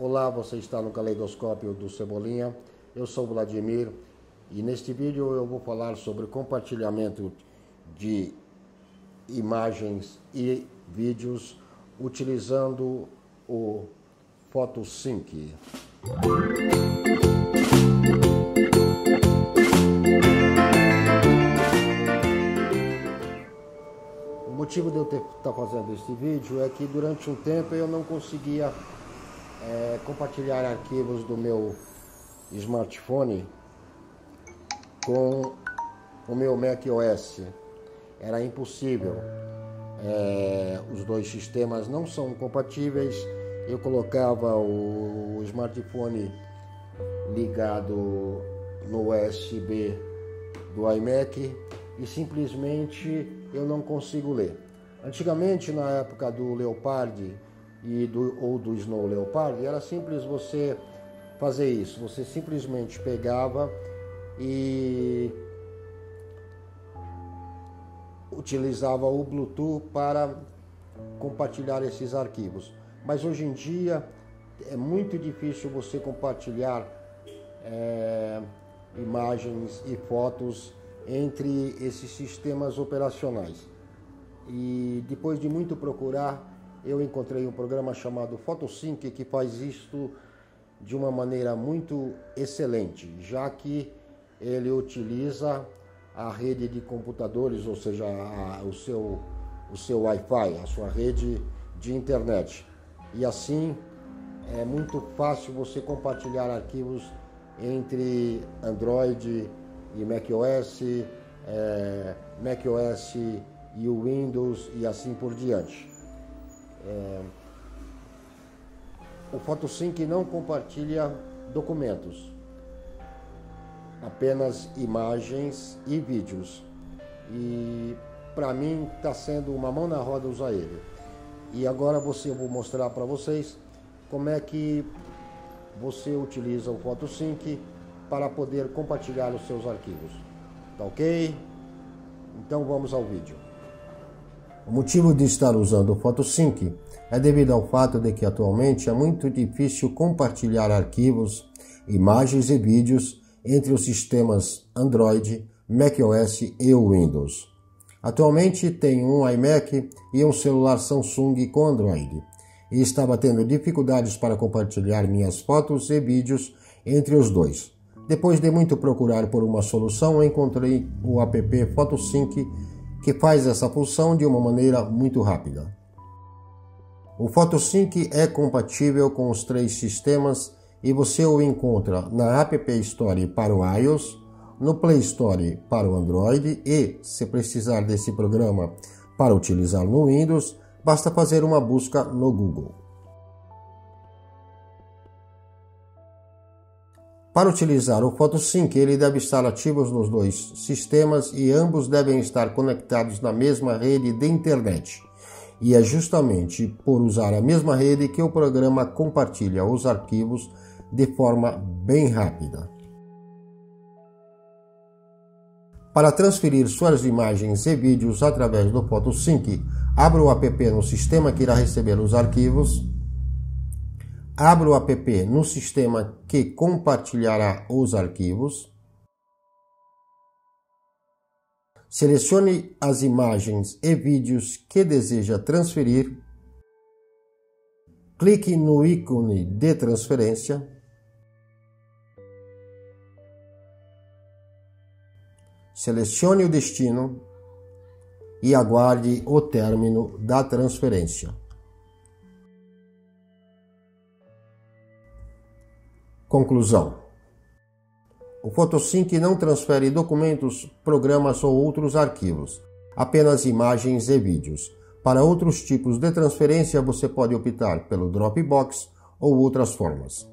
Olá, você está no Caleidoscópio do Cebolinha. Eu sou Vladimir e neste vídeo eu vou falar sobre compartilhamento de imagens e vídeos utilizando o PhotoSync. O motivo de eu estar tá fazendo este vídeo é que durante um tempo eu não conseguia é, compartilhar arquivos do meu smartphone com o meu Mac OS. Era impossível. É, os dois sistemas não são compatíveis. Eu colocava o, smartphone ligado no USB do iMac e simplesmente eu não consigo ler. Antigamente, na época do Leopard, e do, ou do Snow Leopard, era simples você fazer isso. Você simplesmente pegava e utilizava o Bluetooth para compartilhar esses arquivos. Mas hoje em dia é muito difícil você compartilhar é, imagens e fotos entre esses sistemas operacionais. E depois de muito procurar, eu encontrei um programa chamado PhotoSync que faz isto de uma maneira muito excelente, já que ele utiliza a rede de computadores, ou seja, a, o seu, o seu Wi-Fi, a sua rede de internet. E assim é muito fácil você compartilhar arquivos entre Android e macOS, é, macOS e o Windows e assim por diante. É, o PhotoSync não compartilha documentos, apenas imagens e vídeos. E para mim está sendo uma mão na roda usar ele. E agora você eu vou mostrar para vocês como é que você utiliza o PhotoSync para poder compartilhar os seus arquivos. Tá ok? Então vamos ao vídeo. O motivo de estar usando o PhotoSync é devido ao fato de que atualmente é muito difícil compartilhar arquivos, imagens e vídeos entre os sistemas Android, macOS e Windows. Atualmente tenho um iMac e um celular Samsung com Android e estava tendo dificuldades para compartilhar minhas fotos e vídeos entre os dois. Depois de muito procurar por uma solução, encontrei o app PhotoSync que faz essa função de uma maneira muito rápida. O PhotoSync é compatível com os três sistemas e você o encontra na App Store para o iOS, no Play Store para o Android e, se precisar desse programa para utilizar no Windows, basta fazer uma busca no Google. Para utilizar o PhotoSync, ele deve estar ativo nos dois sistemas e ambos devem estar conectados na mesma rede de internet. E é justamente por usar a mesma rede que o programa compartilha os arquivos de forma bem rápida. Para transferir suas imagens e vídeos através do PhotoSync, abra o app no sistema que irá receber os arquivos Abra o app no sistema que compartilhará os arquivos. Selecione as imagens e vídeos que deseja transferir. Clique no ícone de transferência. Selecione o destino e aguarde o término da transferência. Conclusão: O PhotoSync não transfere documentos, programas ou outros arquivos, apenas imagens e vídeos. Para outros tipos de transferência, você pode optar pelo Dropbox ou outras formas.